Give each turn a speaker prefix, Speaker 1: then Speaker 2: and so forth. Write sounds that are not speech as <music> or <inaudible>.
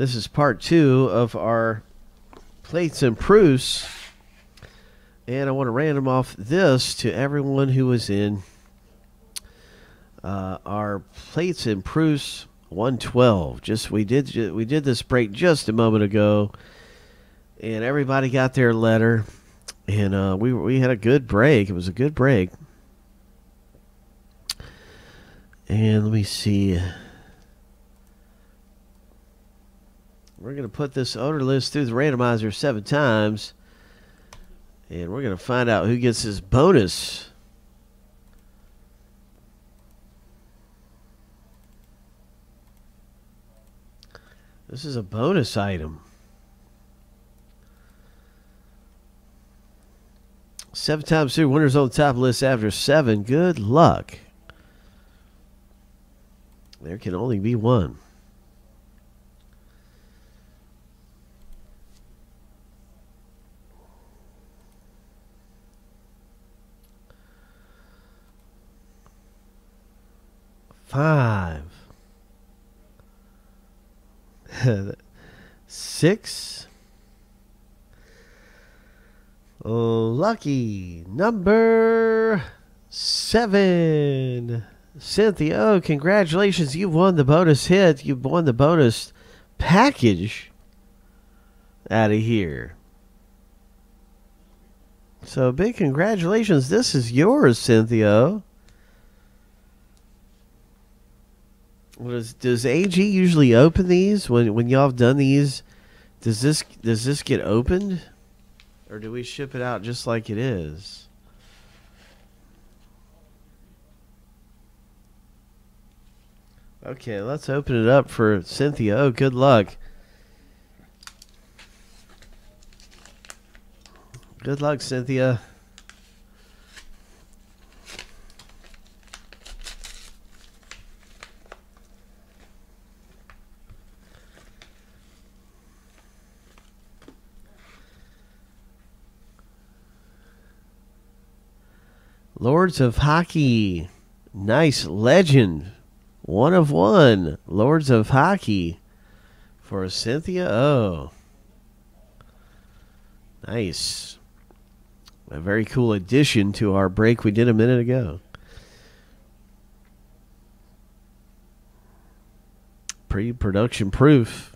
Speaker 1: This is part two of our plates and proofs. And I want to random off this to everyone who was in uh, our plates and proofs 112. Just we did we did this break just a moment ago, and everybody got their letter, and uh, we we had a good break. It was a good break. And let me see. We're going to put this owner list through the randomizer seven times. And we're going to find out who gets his bonus. This is a bonus item. Seven times through, winners on the top list after seven. Good luck. There can only be one. Five. <laughs> Six. Lucky number seven. Cynthia, oh, congratulations. You've won the bonus hit. You've won the bonus package out of here. So big congratulations. This is yours, Cynthia. Does does AG usually open these when when y'all have done these? Does this does this get opened, or do we ship it out just like it is? Okay, let's open it up for Cynthia. Oh, good luck. Good luck, Cynthia. Lords of Hockey. Nice legend. One of one. Lords of Hockey for Cynthia O. Nice. A very cool addition to our break we did a minute ago. Pre production proof.